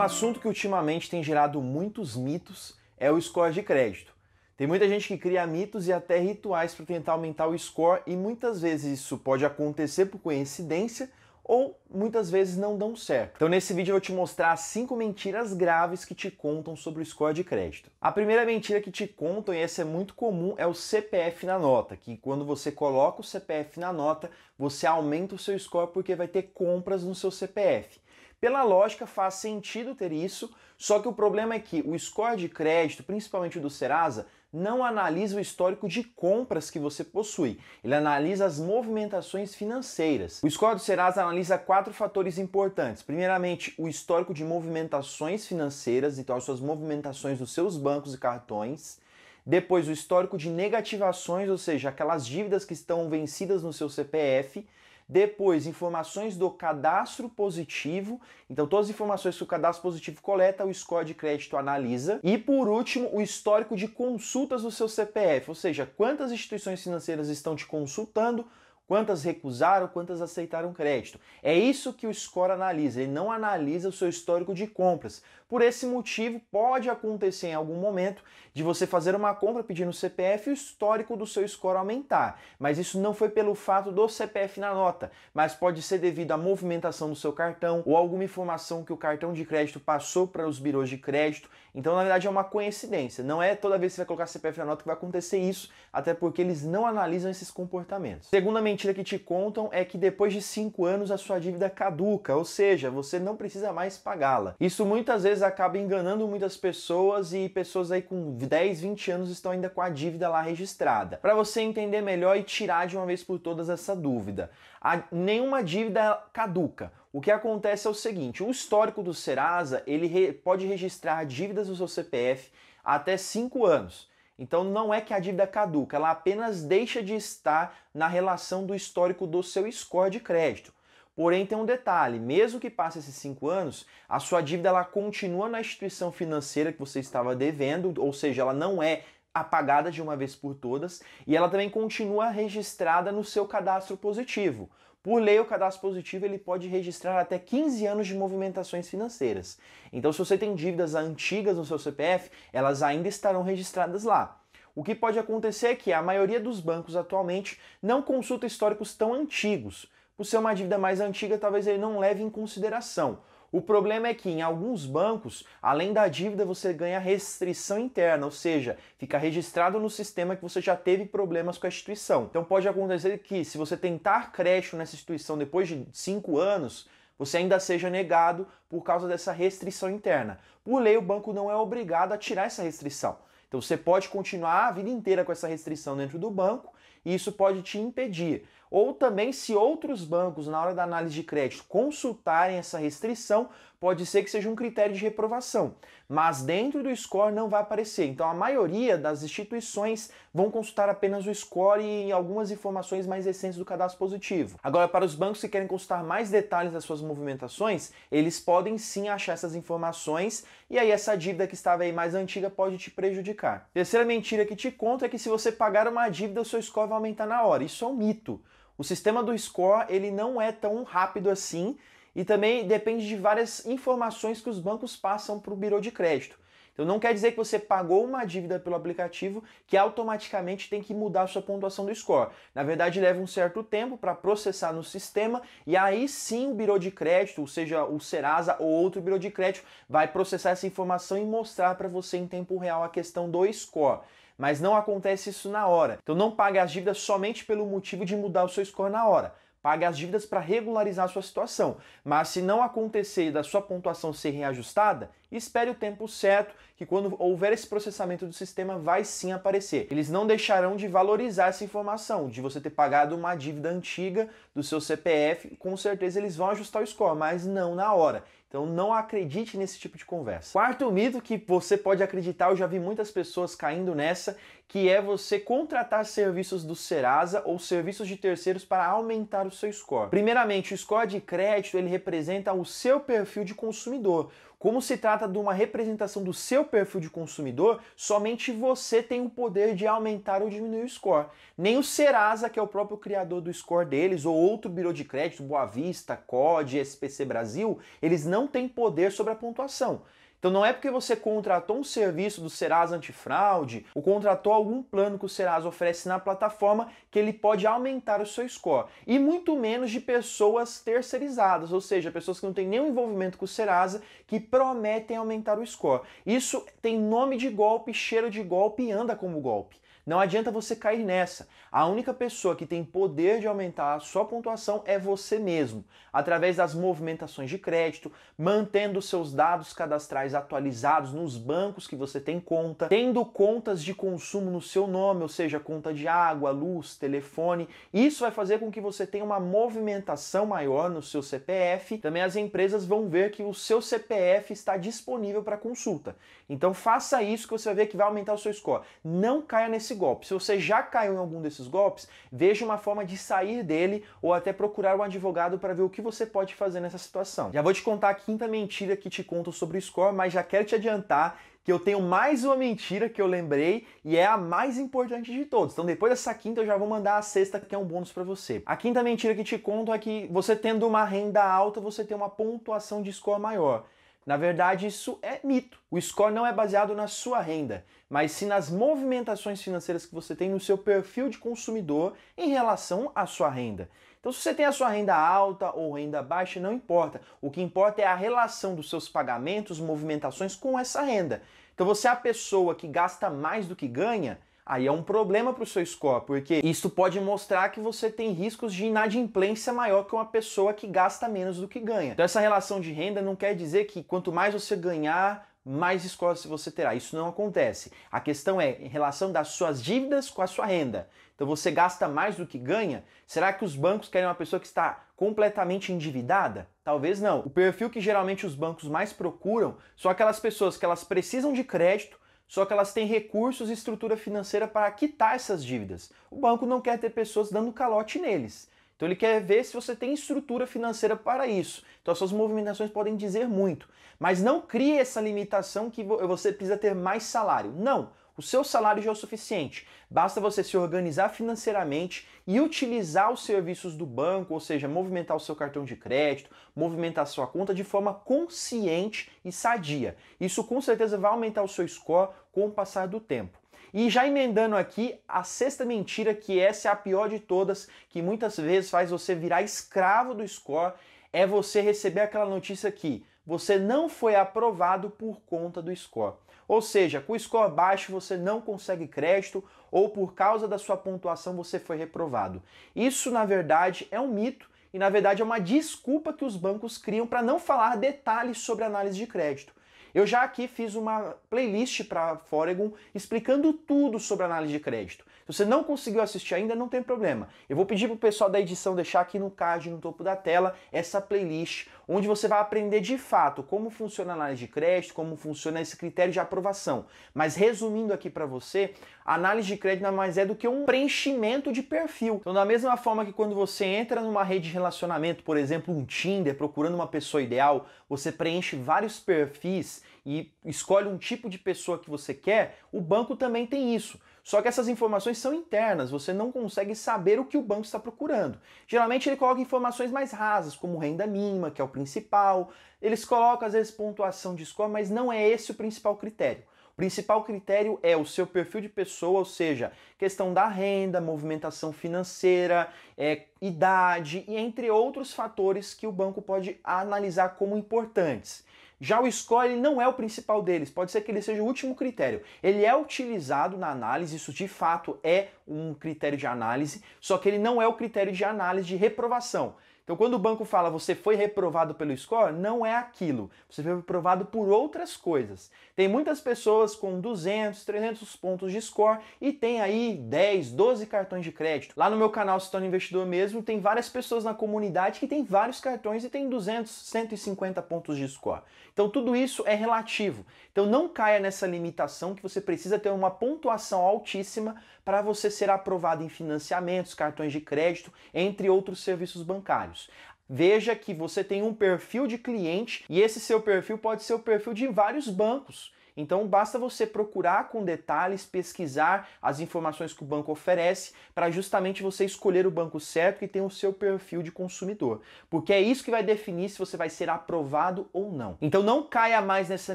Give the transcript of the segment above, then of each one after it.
Um assunto que ultimamente tem gerado muitos mitos é o score de crédito. Tem muita gente que cria mitos e até rituais para tentar aumentar o score e muitas vezes isso pode acontecer por coincidência ou muitas vezes não dão certo. Então nesse vídeo eu vou te mostrar cinco mentiras graves que te contam sobre o score de crédito. A primeira mentira que te contam, e essa é muito comum, é o CPF na nota, que quando você coloca o CPF na nota, você aumenta o seu score porque vai ter compras no seu CPF. Pela lógica, faz sentido ter isso, só que o problema é que o score de crédito, principalmente o do Serasa, não analisa o histórico de compras que você possui. Ele analisa as movimentações financeiras. O score do Serasa analisa quatro fatores importantes. Primeiramente, o histórico de movimentações financeiras, então as suas movimentações dos seus bancos e cartões. Depois, o histórico de negativações, ou seja, aquelas dívidas que estão vencidas no seu CPF. Depois, informações do cadastro positivo. Então, todas as informações que o cadastro positivo coleta, o score de crédito analisa. E por último, o histórico de consultas do seu CPF, ou seja, quantas instituições financeiras estão te consultando, quantas recusaram, quantas aceitaram crédito. É isso que o score analisa, ele não analisa o seu histórico de compras. Por esse motivo, pode acontecer em algum momento de você fazer uma compra pedindo CPF e o histórico do seu score aumentar. Mas isso não foi pelo fato do CPF na nota, mas pode ser devido à movimentação do seu cartão ou alguma informação que o cartão de crédito passou para os birôs de crédito. Então, na verdade, é uma coincidência. Não é toda vez que você vai colocar CPF na nota que vai acontecer isso, até porque eles não analisam esses comportamentos. Segundamente, mentira que te contam é que depois de 5 anos a sua dívida caduca, ou seja, você não precisa mais pagá-la. Isso muitas vezes acaba enganando muitas pessoas e pessoas aí com 10, 20 anos estão ainda com a dívida lá registrada. Para você entender melhor e tirar de uma vez por todas essa dúvida, a, nenhuma dívida caduca. O que acontece é o seguinte: o histórico do Serasa ele re, pode registrar dívidas no seu CPF até 5 anos. Então não é que a dívida caduca, ela apenas deixa de estar na relação do histórico do seu score de crédito. Porém, tem um detalhe: mesmo que passe esses cinco anos, a sua dívida ela continua na instituição financeira que você estava devendo, ou seja, ela não é apagada de uma vez por todas e ela também continua registrada no seu cadastro positivo. Por lei, o cadastro positivo ele pode registrar até 15 anos de movimentações financeiras. Então, se você tem dívidas antigas no seu CPF, elas ainda estarão registradas lá. O que pode acontecer é que a maioria dos bancos atualmente não consulta históricos tão antigos. Por ser uma dívida mais antiga, talvez ele não leve em consideração. O problema é que em alguns bancos, além da dívida, você ganha restrição interna, ou seja, fica registrado no sistema que você já teve problemas com a instituição. Então pode acontecer que, se você tentar crédito nessa instituição depois de cinco anos, você ainda seja negado por causa dessa restrição interna. Por lei, o banco não é obrigado a tirar essa restrição. Então você pode continuar a vida inteira com essa restrição dentro do banco e isso pode te impedir. Ou também, se outros bancos, na hora da análise de crédito, consultarem essa restrição, pode ser que seja um critério de reprovação. Mas dentro do score não vai aparecer. Então, a maioria das instituições vão consultar apenas o score e algumas informações mais recentes do cadastro positivo. Agora, para os bancos que querem consultar mais detalhes das suas movimentações, eles podem sim achar essas informações e aí essa dívida que estava aí mais antiga pode te prejudicar. Terceira mentira que te conto é que se você pagar uma dívida, o seu score vai aumentar na hora. Isso é um mito. O sistema do score ele não é tão rápido assim e também depende de várias informações que os bancos passam para o birô de crédito. Então não quer dizer que você pagou uma dívida pelo aplicativo que automaticamente tem que mudar a sua pontuação do score. Na verdade, leva um certo tempo para processar no sistema e aí sim o birô de crédito, ou seja, o Serasa ou outro birô de crédito, vai processar essa informação e mostrar para você em tempo real a questão do score mas não acontece isso na hora. Então não pague as dívidas somente pelo motivo de mudar o seu score na hora. Pague as dívidas para regularizar a sua situação. Mas se não acontecer da sua pontuação ser reajustada, espere o tempo certo, que quando houver esse processamento do sistema vai sim aparecer. Eles não deixarão de valorizar essa informação, de você ter pagado uma dívida antiga do seu CPF, com certeza eles vão ajustar o score, mas não na hora. Então não acredite nesse tipo de conversa. Quarto mito que você pode acreditar, eu já vi muitas pessoas caindo nessa, que é você contratar serviços do Serasa ou serviços de terceiros para aumentar o seu score. Primeiramente, o score de crédito ele representa o seu perfil de consumidor. Como se trata de uma representação do seu perfil de consumidor, somente você tem o poder de aumentar ou diminuir o score. Nem o Serasa, que é o próprio criador do score deles, ou outro birô de crédito, Boa Vista, COD, SPC Brasil, eles não têm poder sobre a pontuação. Então não é porque você contratou um serviço do Serasa Antifraude ou contratou algum plano que o Serasa oferece na plataforma que ele pode aumentar o seu score. E muito menos de pessoas terceirizadas, ou seja, pessoas que não têm nenhum envolvimento com o Serasa que prometem aumentar o score. Isso tem nome de golpe, cheiro de golpe e anda como golpe. Não adianta você cair nessa. A única pessoa que tem poder de aumentar a sua pontuação é você mesmo, através das movimentações de crédito, mantendo seus dados cadastrais atualizados nos bancos que você tem conta, tendo contas de consumo no seu nome, ou seja, conta de água, luz, telefone. Isso vai fazer com que você tenha uma movimentação maior no seu CPF. Também as empresas vão ver que o seu CPF está disponível para consulta. Então faça isso que você vai ver que vai aumentar o seu score. Não caia nesse golpe. Se você já caiu em algum desses golpes, veja uma forma de sair dele ou até procurar um advogado para ver o que você pode fazer nessa situação. Já vou te contar a quinta mentira que te conto sobre o score, mas já quero te adiantar que eu tenho mais uma mentira que eu lembrei e é a mais importante de todos. Então depois dessa quinta eu já vou mandar a sexta que é um bônus para você. A quinta mentira que te conto é que você tendo uma renda alta, você tem uma pontuação de score maior. Na verdade, isso é mito. O score não é baseado na sua renda, mas sim nas movimentações financeiras que você tem no seu perfil de consumidor em relação à sua renda. Então, se você tem a sua renda alta ou renda baixa, não importa. O que importa é a relação dos seus pagamentos, movimentações com essa renda. Então, você é a pessoa que gasta mais do que ganha, aí é um problema para o seu score, porque isso pode mostrar que você tem riscos de inadimplência maior que uma pessoa que gasta menos do que ganha. Então essa relação de renda não quer dizer que quanto mais você ganhar, mais scores você terá. Isso não acontece. A questão é em relação das suas dívidas com a sua renda. Então você gasta mais do que ganha? Será que os bancos querem uma pessoa que está completamente endividada? Talvez não. O perfil que geralmente os bancos mais procuram são aquelas pessoas que elas precisam de crédito, só que elas têm recursos e estrutura financeira para quitar essas dívidas. O banco não quer ter pessoas dando calote neles. Então ele quer ver se você tem estrutura financeira para isso. Então as suas movimentações podem dizer muito. Mas não crie essa limitação que você precisa ter mais salário. Não. O seu salário já é o suficiente. Basta você se organizar financeiramente e utilizar os serviços do banco, ou seja, movimentar o seu cartão de crédito, movimentar a sua conta de forma consciente e sadia. Isso com certeza vai aumentar o seu score com o passar do tempo. E já emendando aqui a sexta mentira, que essa é a pior de todas, que muitas vezes faz você virar escravo do score, é você receber aquela notícia que você não foi aprovado por conta do score. Ou seja, com o score baixo você não consegue crédito ou por causa da sua pontuação você foi reprovado. Isso, na verdade, é um mito e, na verdade, é uma desculpa que os bancos criam para não falar detalhes sobre análise de crédito. Eu já aqui fiz uma playlist para Foregon explicando tudo sobre análise de crédito. Você não conseguiu assistir ainda, não tem problema. Eu vou pedir para o pessoal da edição deixar aqui no card, no topo da tela, essa playlist, onde você vai aprender de fato como funciona a análise de crédito, como funciona esse critério de aprovação. Mas resumindo aqui para você, a análise de crédito nada mais é do que um preenchimento de perfil. Então, da mesma forma que quando você entra numa rede de relacionamento, por exemplo, um Tinder, procurando uma pessoa ideal, você preenche vários perfis e escolhe um tipo de pessoa que você quer, o banco também tem isso. Só que essas informações são internas, você não consegue saber o que o banco está procurando. Geralmente ele coloca informações mais rasas, como renda mínima, que é o principal. Eles colocam às vezes pontuação de score, mas não é esse o principal critério. O principal critério é o seu perfil de pessoa, ou seja, questão da renda, movimentação financeira, é, idade e entre outros fatores que o banco pode analisar como importantes. Já o score não é o principal deles, pode ser que ele seja o último critério. Ele é utilizado na análise, isso de fato é um critério de análise, só que ele não é o critério de análise de reprovação. Então, quando o banco fala você foi reprovado pelo score, não é aquilo. Você foi reprovado por outras coisas. Tem muitas pessoas com 200, 300 pontos de score e tem aí 10, 12 cartões de crédito. Lá no meu canal Se Torna Investidor mesmo, tem várias pessoas na comunidade que tem vários cartões e tem 200, 150 pontos de score. Então, tudo isso é relativo. Então, não caia nessa limitação que você precisa ter uma pontuação altíssima para você ser aprovado em financiamentos, cartões de crédito, entre outros serviços bancários. Veja que você tem um perfil de cliente e esse seu perfil pode ser o perfil de vários bancos. Então basta você procurar com detalhes, pesquisar as informações que o banco oferece para justamente você escolher o banco certo que tem o seu perfil de consumidor. Porque é isso que vai definir se você vai ser aprovado ou não. Então não caia mais nessa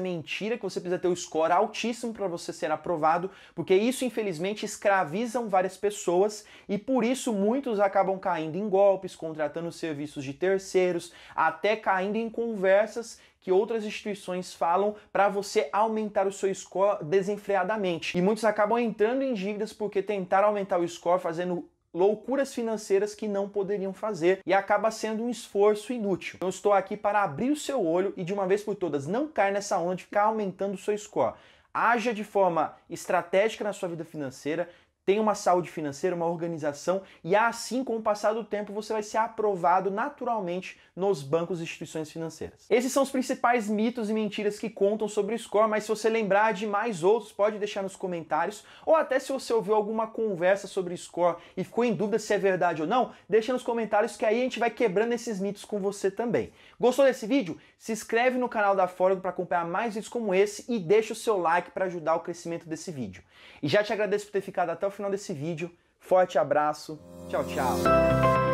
mentira que você precisa ter o score altíssimo para você ser aprovado, porque isso infelizmente escravizam várias pessoas e por isso muitos acabam caindo em golpes, contratando serviços de terceiros, até caindo em conversas que outras instituições falam para você aumentar o seu score desenfreadamente. E muitos acabam entrando em dívidas porque tentaram aumentar o score fazendo loucuras financeiras que não poderiam fazer e acaba sendo um esforço inútil. Eu estou aqui para abrir o seu olho e de uma vez por todas não cair nessa onda de ficar aumentando o seu score. Haja de forma estratégica na sua vida financeira, tem uma saúde financeira, uma organização, e assim, com o passar do tempo, você vai ser aprovado naturalmente nos bancos e instituições financeiras. Esses são os principais mitos e mentiras que contam sobre o score, mas se você lembrar de mais outros, pode deixar nos comentários, ou até se você ouviu alguma conversa sobre o score e ficou em dúvida se é verdade ou não, deixa nos comentários que aí a gente vai quebrando esses mitos com você também. Gostou desse vídeo? Se inscreve no canal da Fórum para acompanhar mais vídeos como esse e deixa o seu like para ajudar o crescimento desse vídeo. E já te agradeço por ter ficado até o final desse vídeo. Forte abraço. Tchau, tchau.